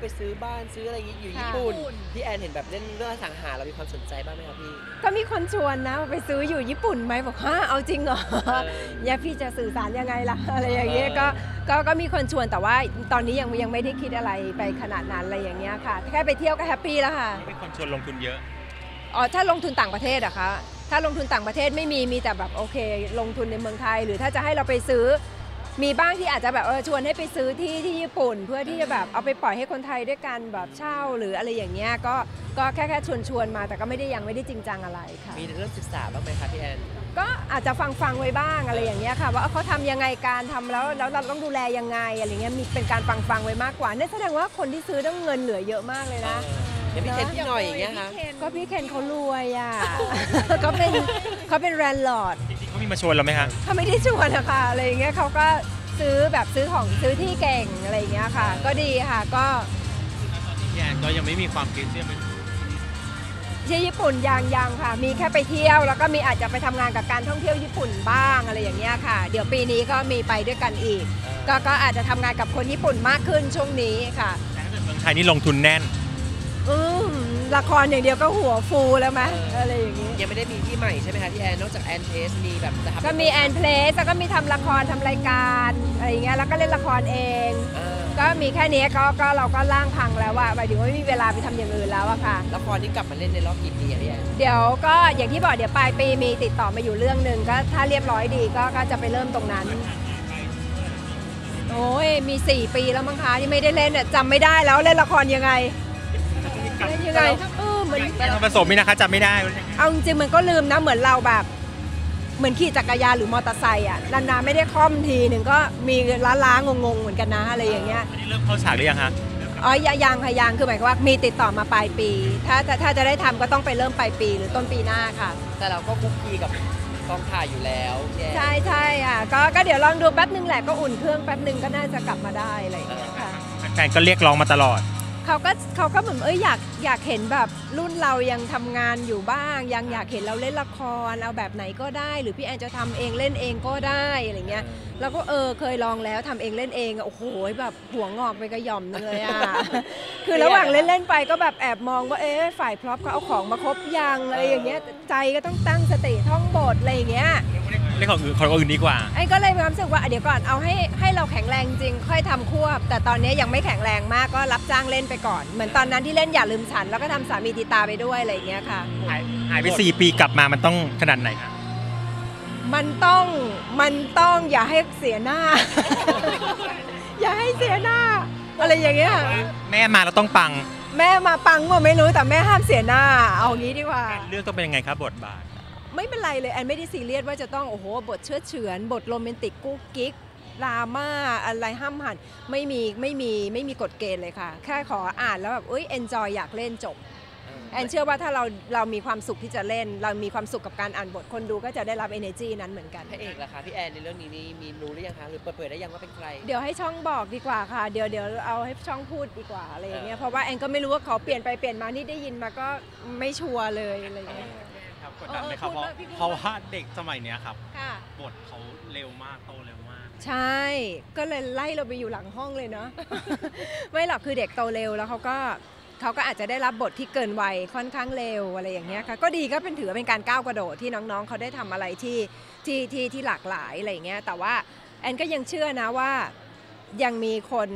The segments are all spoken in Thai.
ไปซื้อบ้านซื้ออะไรอย่างงี้อยู่ญี่ปุ่น พี่แอนเห็นแบบเล่นเรื่องอสังหาเรามีความสนใจบ้างไหมครับพี่ ก็มีคนชวนนะไปซื้ออยู่ญี่ปุ่นไหมบอกฮะเอาจริงเหรอเอออย่าพี่จะสื่อสารยังไงล่ะอะไรอย่างเงี้ยก็ก็ก็มีคนชวนแต่ว่าตอนนี้ยังยังไม่ได้คิดอะไรไปขนาดนั้นอะไรอย่างเงี้ยค่ะแค่ไปเที่ยวก็แฮปปี้แล้วค่ะเป็นคนชวนลงทุนเยอะอ๋อถ้าลงทุนต่างประเทศอะคะถ้าลงทุนต่างประเทศไม่มีมีแต่แบบโอเค ลงทุนในเมืองไทย หรือถ้าจะให้เราไปซื้อ มีบ้างที่อาจจะแบบเออชวนให้ไปซื้อที่ที่ญี่ปุ่น เพื่อที่จะแบบเอาไปปล่อยให้คนไทยด้วยกันแบบเช่าหรืออะไรอย่างเงี้ยก็ก็แค่แค่ชวนชวนๆมาแต่ก็ไม่ได้ยังไม่ได้จริงจังอะไรค่ะ มีเรื่องศึกษาบ้างไหมครับพี่แอนก็อาจจะฟังฟังๆไว้บ้างอะไรอย่างเงี้ยค่ะ ว่าเขาทำยังไงการทำแล้วแล้วเราต้องดูแลยังไงอะไรเงี้ยมีเป็นการฟังฟังๆไว้มากกว่าเนี่ยแสดงว่าคนที่ซื้อต้องเงินเหลือเยอะมากเลยนะเดี๋ยวพี่เคนพี่หน่อยอย่างเงี้ยครับก็พี่เคนเขารวยอะเขาเป็นเขาเป็นแรนด์ลอร์ดจริงๆเขา มีมาชวนเราไหมคะเขาไม่ได้ชวนนะคะอะไรอย่างเงี้ยเขาก็ซื้อแบบซื้อของซื้อที่เก่งอะไรอย่างเงี้ยค่ะ ก็ดีค่ะก็พี่แอนก็ยังไม่มีความคิดที่จะไปที่ญี่ปุ่นยังยังค่ะ มีแค่ไปเที่ยวแล้วก็มีอาจจะไปทำงานกับการท่องเที่ยวญี่ปุ่นบ้างอะไรอย่างเงี้ยค่ะ เดี๋ยวปีนี้ก็มีไปด้วยกันอีก ก็ก็อาจจะทำงานกับคนญี่ปุ่นมากขึ้นช่วงนี้ค่ะแต่ถ้าเกิดเมืองไทยนี่ลงทุนแน่น อืมละครอย่างเดียวก็หัวฟูแล้วไหมอะไรอย่างงี้ยั งไม่ได้มีที่ใหม่ใช่ไหมคะพี่แอนนอกจากแอนเทสมีแบบจะทำก็มีแอนเพลสแล้วก็มีทำละครทำรายการอะไรอย่างเงี้ยแล้วก็เล่นละครเอง เออก็มีแค่นี้ก็ก็เราก็ล่างพังแล้วอะหมายถึงว่าไม่มีเวลาไปทำอย่างอื่นแล้วอะค่ะ ละครที่กลับมาเล่นในรอบกี่ปีอะพี่แอนเดี๋ยวก็อย่างที่บอกเดี๋ยวปลายปีมีติดต่อมาอยู่เรื่องหนึ่งก็ถ้าเรียบร้อยดีก็ก็จะไปเริ่มตรงนั้น โอ้ยมี 4 ปีแล้วมั้งคะที่ไม่ได้เล่นอะจำไม่ได้แล้วเล่นละครยังไงเล่นยังไงเอ อเหมือนแต่ผสมนี่นะคะจำไม่ได้ เอาจริงๆมันก็ลืมนะเหมือนเราแบบ เหมือนขี่จักรยานหรือมอเตอร์ไซค์อะนานๆไม่ได้คล่อมทีหนึ่งก็มีล้าๆงงๆเหมือนกันนะอะไรอย่างเงี้ยอันนี้เริ่มเข้าฉากหรือยังคะอ๋อยังยังค่ะยังคือหมายความว่ามีติดต่อมาปลายปี ถ้าถ้าถ้าจะได้ทำก็ต้องไปเริ่มปลายปีหรือต้นปีหน้าค่ะ แต่เราก็คุกคีกับกองถ่ายอยู่แล้วพี่แอนใช่ใช่ค่ะก็ก็เดี๋ยวลองดูแป๊บนึงแหละก็อุ่นเครื่องแป๊บนึงก็น่าจะกลับมาได้อะไรอย่างเงี้ยค่ะแฟนๆก็เรียกร้องมาตลอด เขาก็เขาก็เหมือนเอ้ยอยากอยากเห็นแบบรุ่นเรายังทำงานอยู่บ้าง ยังอยากเห็นเราเล่นละครเอาแบบไหนก็ได้ หรือพี่แอนจะทำเองเล่นเองก็ได้อะไรเงี้ยแล้วก็เออเคยลองแล้วทำเองเล่นเองอะโอ้โหแบบหัวงอกไปกระหย่อมนึงเลยอะคือระหว่างเล่นเล่นๆไปก็แบบแอบมองว่าเอ๊ะฝ่ายพร็อพเขาเอาของมาครบยังอะไรอย่างเงี้ยใจก็ต้องตั้งสติท่องบทอะไรอย่างเงี้ย เรียกของอื่นคนอื่นดีกว่า ไอ้ก็เลยมีความรู้สึกว่าอะเดี๋ยวก่อนเอาให้ให้เราแข็งแรงจริง ค่อยทำควบ แต่ตอนนี้ยังไม่แข็งแรงมากก็รับจ้างเล่นไปก่อน เหมือนตอนนั้นที่เล่นอย่าลืมฉัน แล้วก็ทำสามีตีตาไปด้วยอะไรอย่างเงี้ยค่ะ หายหายไป 4 ปีกลับมามันต้องขนาดไหนคะมันต้องมันต้องอย่าให้เสียหน้า อย่าให้เสียหน้า อะไรอย่างเงี้ยแม่มาเราต้องปังแม่มาปังว่าไม่รู้แต่แม่ห้ามเสียหน้า เอางี้ดีกว่าเลือกต้องเป็นยังไงครับบทบาท ไม่เป็นไรเลยแอนไม่ได้ซีเรียสว่าจะต้องโอ้โหบทเชือดเฉือน บทโรแมนติกกุ๊กกิ๊กดราม่าอะไรห้ำหั่นไม่มีไม่มีไม่มีกฎเกณฑ์เลยค่ะ แค่ขออ่านแล้วแบบเอ้ย enjoy อยากเล่นจบแอนเชื่อว่าถ้าเราเรามีความสุขที่จะเล่น เรามีความสุขกับการอ่านบทคนดูก็จะได้รับ energy นั้นเหมือนกันพระเอกล่ะคะพี่แอนในเรื่องนี้นี่มีรู้หรือยังคะหรือเปิดเผยได้ยังว่าเป็นใคร เดี๋ยวให้ช่องบอกดีกว่าค่ะ เดี๋ยวเดี๋ยวเอาให้ช่องพูดดีกว่าอะไรอย่างเงี้ยเพราะว่าแอนก็ไม่รู้ว่าเขาเปลี่ยนไปเปลี่ยนมานี่ได้ยินมาก็ไม่ชัวร์เลยอะไรอย่างเงี้ยครับ กดดันไหมครับเอเพอราะพูดว่าพี่พูดเพราะว่าเด็กสมัยเนี้ยครับค่ะ บทเขาเร็วมากโตเร็วมาก ใช่ ก็เลยไล่เราไปอยู่หลังห้องเลยเนาะ ไม่หรอกคือเด็กโตเร็วแล้วเขาก็เขาก็อาจจะได้รับบทที่เกินวัยค่อนข้างเร็วอะไรอย่างเงี้ยค่ะ ก็ดีก็เป็นถือว่าเป็นการก้าวกระโดดที่น้องๆเขาได้ทำอะไรที่ที่ที่ที่หลากหลายอะไรอย่างเงี้ย แต่ว่าแอนก็ยังเชื่อนะว่ายังมีคน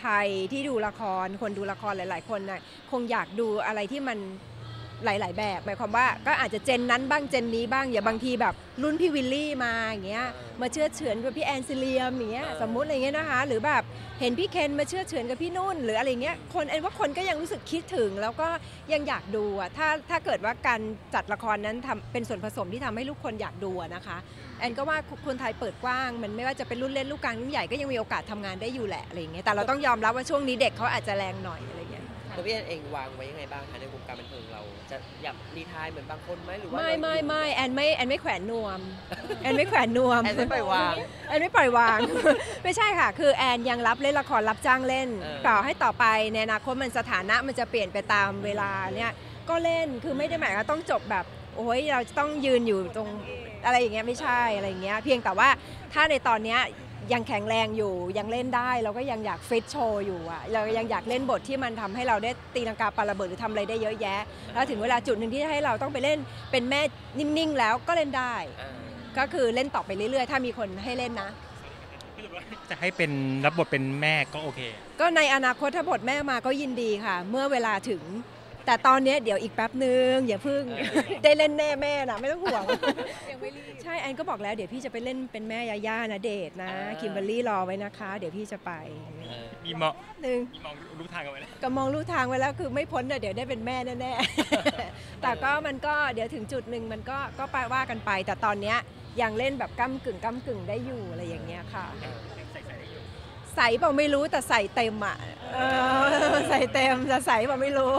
ไทยที่ดูละคร คนดูละครหลาย ๆ คนน่ะคงอยากดูอะไรที่มัน หลาย ๆ แบบ หมายความว่าก็อาจจะเจนนั้นบ้างเจนนี้บ้างอย่าบางทีแบบรุ่นพี่วิลลี่มาอย่างเงี้ยมาเชื่อเฉือนกับพี่แอนซิเลียมอย่างเงี้ยเออสมมุติอะไรเงี้ยนะคะ หรือแบบเห็นพี่เคนมาเชื่อเฉือนกับพี่นุ่น หรืออะไรเงี้ยคนแอนว่าคนก็ยังรู้สึกคิดถึง แล้วก็ยังอยากดูอะถ้าถ้าเกิดว่าการจัดละครนั้นทำเป็นส่วนผสมที่ทำให้ลูกคนอยากดูอะนะคะ แอนก็ว่าคนไทยเปิดกว้าง มันไม่ว่าจะเป็นรุ่นเล็กรุ่นกลางรุ่นใหญ่ก็ยังมีโอกาสทำงานได้อยู่แหละอะไรเงี้ยแต่เราต้องยอมรับว่าช่วงนี้เด็กเขาอาจจะแรงหน่อยอะไรเงี้ย ตัวพี่แอนเองวางไว้ยังไงบ้างคะในวงการบันเทิงเรา จะอยาก retire เหมือนบางคนไหมหรือว่าไม่ไม่ไม่แอนไม่แอนไม่แขวนนวมแอนไม่แขวนนวมแอนไม่ปล่อยวางแอนไม่ปล่อยวาง ไม่ใช่ค่ะ คือแอนยังรับเล่นละครรับจ้างเล่นเออต่อให้ต่อไปในอนาคตมันสถานะมันจะเปลี่ยนไปตามเวลาเนี่ยก็เล่นคือไม่ได้หมายว่าต้องจบแบบโอ้ยเราจะต้องยืนอยู่ตรงอะไรอย่างเงี้ยไม่ใช่อะไรอย่างเงี้ยเพียงแต่ว่าถ้าในตอนเนี้ย ยังแข็งแรงอยู่ยังเล่นได้เราก็ยังอยากฟิตโชว์อยู่อะเรายังอยากเล่นบทที่มันทำให้เราได้ตีลังกาปาระเบิดหรือทำอะไรได้เยอะแยะ แล้วถึงเวลาจุดหนึ่งที่ให้เราต้องไปเล่นเป็นแม่นิ่งๆแล้วก็เล่นได้อ่าก็คือเล่นต่อไปเรื่อยๆ ถ้ามีคนให้เล่นนะจะให้เป็นรับบทเป็นแม่ก็โอเค ก็ในอนาคตถ้าบทแม่มาก็ยินดีค่ะ เมื่อเวลาถึง แต่ตอนเนี้ยเดี๋ยวอีกแป๊บนึงอย่าเพึ่ง ได้เล่นแน่แม่นะไม่ต้องห่วงใช่แอนก็บอกแล้วเดี๋ยวพี่จะไปเล่นเป็นแม่ยาย่านะเดทนะคิมเบอรรี่รอไว้นะคะ เดี๋ยวพี่จะไปเออมีมองหนึ่งมีมองรู้ทางกันไว้แล้วก็มองลู่ทางไว้แล้วคือไม่พ้นน่ะเดี๋ยวได้เป็นแม่แน่ๆ แต่ก็มันก็เดี๋ยวถึงจุดหนึ่งมันก็ก็ไปว่ากันไป แต่ตอนเนี้ยยังเล่นแบบก้ากึ่งก้ากึ่งได้อยู่อะไรอย่างเงี้ยค่ะ ใส่เปล่าไม่รู้แต่ใส่เต็มอะเออใส่เต็มแต่ใส่เปล่าไม่รู้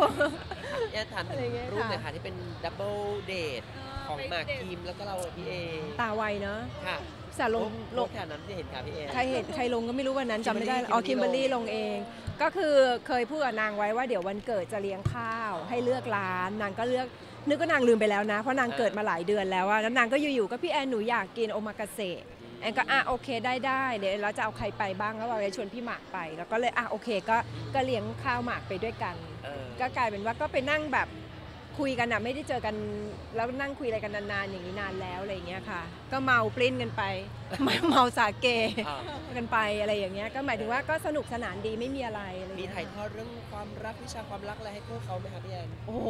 แอนถามถึงอะไรเงี้ยรูปหน่อยค่ะ ค่ะที่เป็นดับเบิลเดทของหมากคิมแล้วก็เราพี่เอตาไวเนาะค่ะสาลงลลงง แถวนั้นที่เห็นค่ะพี่เอ ใครเห็นใครลงก็ไม่รู้วันนั้นจำไม่ได้ Kimberly อ๋อคิมเบอร Kimberly รี่ลงเอง ก็คือเคยพูดกับนางไว้ว่าเดี๋ยววันเกิดจะเลี้ยงข้าว ให้เลือกร้าน นางก็เลือก นึกว่านางลืมไปแล้วนะ เพราะนางเกิดมาหลายเดือนแล้วอะแล้วนางก็อยู่ๆก็พี่แอนหนูอยากกินโอมากาเสะ แอนก็อะโอเคได้ได้เดี๋ยวเราจะเอาใครไปบ้างแล้วเราจะชวนพี่หมากไป แล้วก็เลยอะโอเคก็ก็เลี้ยงข้าวหมากไปด้วยกัน เออ ก็กลายเป็นว่าก็ไปนั่งแบบคุยกันอะไม่ได้เจอกันแล้วนั่งคุยอะไรกันนานๆอย่างนี้นานแล้วอะไรอย่างเงี้ยค่ะ ก็เมาปลิ้นกันไป เมาสาเกอ่า กันไปอะไรอย่างเงี้ยก็หมายถึงว่าก็สนุกสนานดีไม่มีอะไรอะไรมีเงี้ถ่ายทอดเรื่องความรักวิชาความรักอะไรให้คู่เขาไหมคะพี่แอน โอ้โห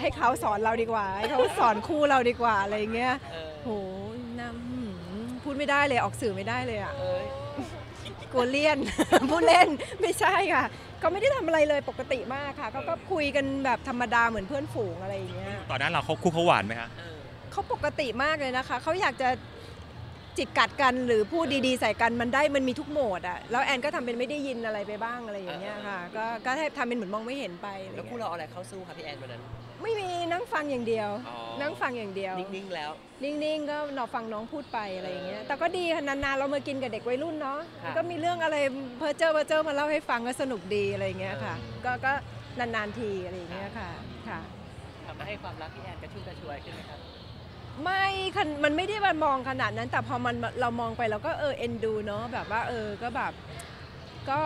ให้เขาสอนเราดีกว่าให้เขาสอนคู่เราดีกว่าอะไรเงี้ย เออ โหนำ พูดไม่ได้เลยออกสื่อไม่ได้เลยอะเอ้ยกลัวเลี่ยน พูดเล่นไม่ใช่ค่ะเขาไม่ได้ทำอะไรเลยปกติมากค่ะเขาก็คุยกันแบบธรรมดาเหมือนเพื่อนฝูงอะไรอย่างเงี้ยตอนนั้นเราเขาคู่เขาหวานไหมคะเออเขาปกติมากเลยนะคะเขาอยากจะจิกกัดกันหรือพูดดีๆใส่กันมันได้มันมีทุกโหมดอะแล้วแอนก็ทำเป็นไม่ได้ยินอะไรไปบ้างอะไรอย่างเงี้ยค่ะ ก็ก็ให้ทำเป็นเหมือนมองไม่เห็นไปอะไรแล้วคู่เงี้ยเราเอาอะไรเข้าสู้คะพี่แอนวันนั้น ไม่มีนั่งฟังอย่างเดียว อ๋อ นั่งฟังอย่างเดียว นิ่งๆแล้ว นิ่งๆ ก็นอฟังน้องพูดไปอะไรอย่างเงี้ย แต่ก็ดีค่ะนานๆ เรามากินกับเด็กวัยรุ่นเนาะค่ะก็มีเรื่องอะไรเพอเจอเพอเจอมาเล่าให้ฟังก็สนุกดีอะไรอย่างเงี้ยค่ะ เออ ก็ก็นานๆทีอะไรอย่างเงี้ยค่ะ ค่ะ ทำให้ความรักพี่แอนกระชุ่มกระชวยขึ้นไหมครับไม่คันมันไม่ได้มันมองขนาดนั้น แต่พอมันเรามองไปเราก็เออเอ็นดูเนาะแบบว่าเออก็แบบ ก็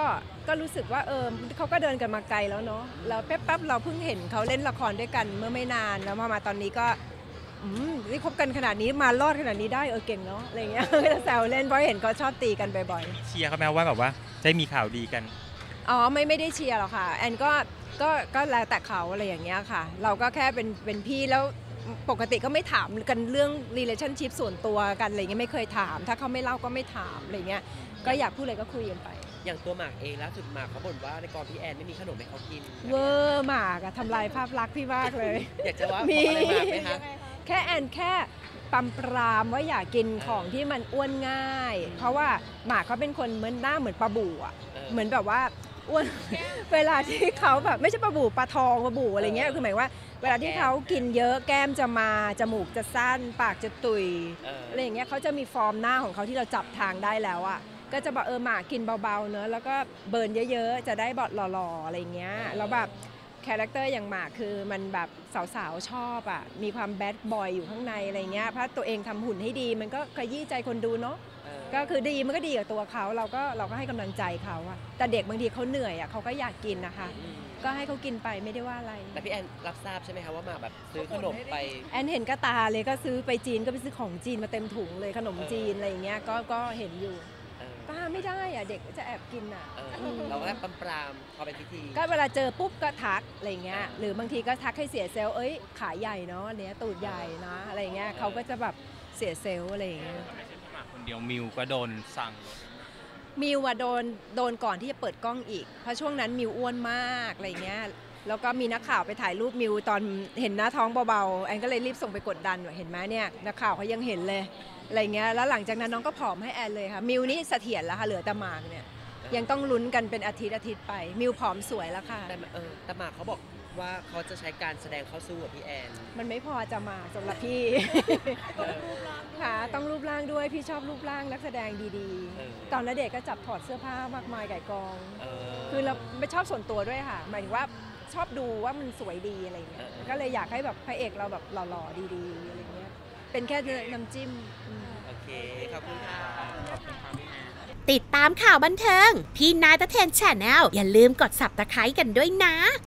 ก็รู้สึกว่าเออเขาก็เดินกันมาไกลแล้วเนาะแล้วแป๊บๆเราเพิ่งเห็นเขาเล่นละครด้วยกันเมื่อไม่นานแล้วมามาตอนนี้ก็อืมนี่คบกันขนาดนี้มารอดขนาดนี้ได้เออเก่งเนาะอะไรเงี้ยก็จะแซวเล่นเพราะเห็นเขาชอบตีกันบ่อยเชียร์เขาไหมว่าแบบว่าจะได้มีข่าวดีกัน ๆอ๋อไม่ไม่ได้เชียร์หรอกค่ะ แอนก็ก็ก็แล้วแต่เขาอะไรอย่างเงี้ยค่ะ เราก็แค่เป็นเป็นพี่แล้วปกติก็ไม่ถามกันเรื่อง relationship ส่วนตัวกันอะไรเงี้ยไม่เคยถาม ถ้าเขาไม่เล่าก็ไม่ถามอะไรเงี้ยก็อยากพูดอะไรก็คุยกันไป อย่างตัวหมากเองล่าสุดหมากเขาบ่นว่าในกองพี่แอนไม่มีขนมให้เขากินเวอร์มากอะทำลายภาพลักษณ์พี่มากเลย อยากจะว่ามีขออะไรหมากไหมคะแค่แอนแค่ปำปรามว่าอย่ากินของที่มันอ้วนง่าย เพราะว่าหมากเขาเป็นคนเหมือนหน้าเหมือนปลาบู่อะเหมือนแบบว่าอ้วนเวลาที่เขาแบบไม่ใช่ปลาบู่ปลาทองปลาบู่อะไรเงี้ยคือหมายว่า เวลาที่เขากินเยอะแก้มจะมาจมูกจะสั้น ปากจะตุยเอออะไรอย่างเงี้ยเขาจะมีฟอร์มหน้าของเขาที่เราจับทางได้แล้วอะ ก็จะบอกเออหมากกินเบาๆเนอะแล้วก็ burn เยอะๆ จะได้ body หล่อๆอะไรเงี้ยแล้วแบบ character อย่างหมากคือมันแบบสาวๆ ชอบอะมีความ bad boy อยู่ข้างในอะไรเงี้ยเพราะตัวเองทำหุ่นให้ดี มันก็ขยี้ใจคนดูเนาะเออก็คือดีมันก็ดีกับตัวเขาเราก็เราก็ให้กำลังใจเขาอะแต่เด็กบางทีเขาเหนื่อยอะเขาก็อยากกินนะคะอืมก็ให้เขากินไปไม่ได้ว่าอะไร แต่พี่แอนรับทราบใช่ไหมคะว่าหมากแบบซื้อขนมไปแอนเห็นกระตาเลยก็ซื้อไปจีนก็ไปซื้อของจีนมาเต็มถุงเลยขนมจีนอะไรอย่างเงี้ยก็ก็เห็นอยู่เออ ป้าไม่ได้อะเด็กจะแอบกินอะเออเราก็แค่ปำปรามพอเป็นพิธี ก็เวลาเจอปุ๊บก็ทักอะไรเงี้ยหรือบางทีก็ทักให้เสียเซลล์เอ้ยขาใหญ่เนาะอันเนี้ยตูดใหญ่นะอะไรเงี้ยเขาก็จะแบบเสียเซลล์อะไรอย่างเงี้ย ไม่ใช่พี่หมากคนเดียวมิวก็โดนสั่งรถมิวอะโดนโดนก่อนที่จะเปิดกล้องอีก เพราะช่วงนั้นมิวอ้วนมากอะไรเงี้ย แล้วก็มีนักข่าวไปถ่ายรูปมิวตอนเห็นหน้าท้องเบาๆแอนก็เลยรีบส่งไปกดดันว่าเห็นไหมเนี่ยนักข่าวเขายังเห็นเลยอะไรเงี้ยแล้วหลังจากนั้นน้องก็ผอมให้แอนเลยค่ะมิวนี่เสถียรแล้วค่ะเหลือแต่หมากเนี่ยยังต้องลุ้นกันเป็นอาทิตย์อาทิตย์ไป มิวผอมสวยแล้วค่ะแต่เออแต่หมากเขาบอกว่าเขาจะใช้การแสดงเข้าสู้กับพี่แอน มันไม่พอจะมาสำหรับพี่เออค่ะต้องรูปร่างด้วยพี่ชอบรูปร่างนักแสดงดีเออๆตอนณเดชน์ก็จับถอดเสื้อผ้ามากมายไก่กองเออคือเราไม่ชอบส่วนตัวด้วยค่ะ หมายถึงว่า ชอบดูว่ามันสวยดีอะไรเงี้ย ก็เลยอยากให้แบบพระเอกเราแบบหล่อๆดีๆอะไรเงี้ย เป็นแค่น้ำจิ้ม โอเค ขอบคุณค่ะติดตามข่าวบันเทิง พี่นายตะเทนแชนแนลอย่าลืมกดสับตะไคร้กันด้วยนะ